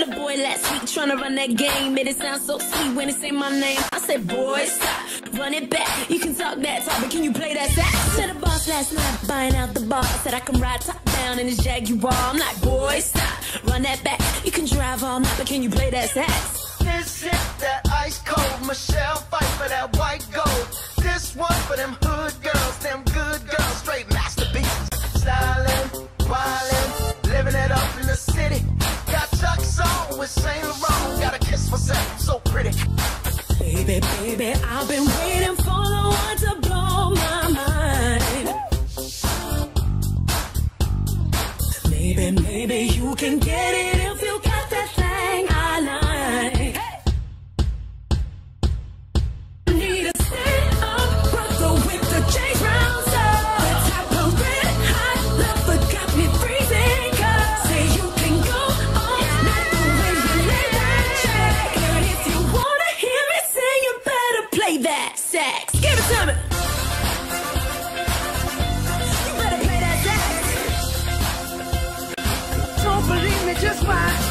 Met a boy last week trying to run that game. Made it sound so sweet when it say my name. I said, boy, stop, run it back. You can talk that talk, but can you play that sax? Said the boss last night, buying out the bar. Said I can ride top down in his Jaguar. I'm like, boy, stop, run that back. You can drive all night, but can you play that sax? This Baby, I've been waiting for the one to blow my mind. Maybe, maybe you can get it if you got just sax.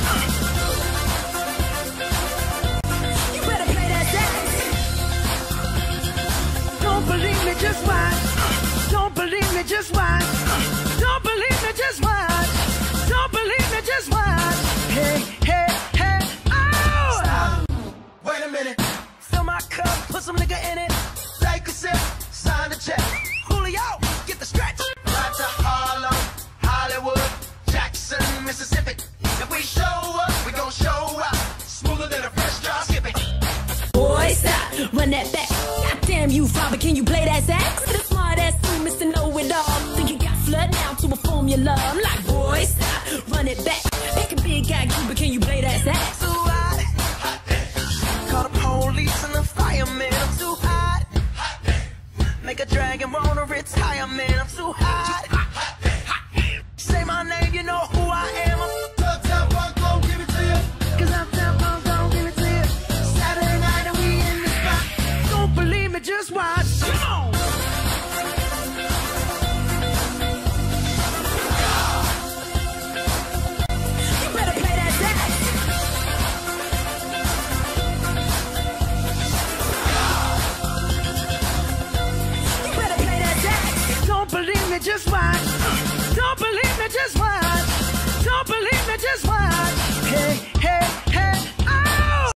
Don't believe me, just watch. Don't believe me, just watch. Don't believe me, just watch. Run that back. Goddamn you, father, can you play that sax? The smart ass you, Mr. Know It All. Think you got flood now to a formula. I'm like, boy, stop, run it back. Pick a big guy, Cuba, can you play that sax? Too hot. Call the police and the fireman. I'm too hot. Make a dragon wanna retire, man. I'm too hot. That sax. Don't believe me, just watch. Don't believe me, just watch.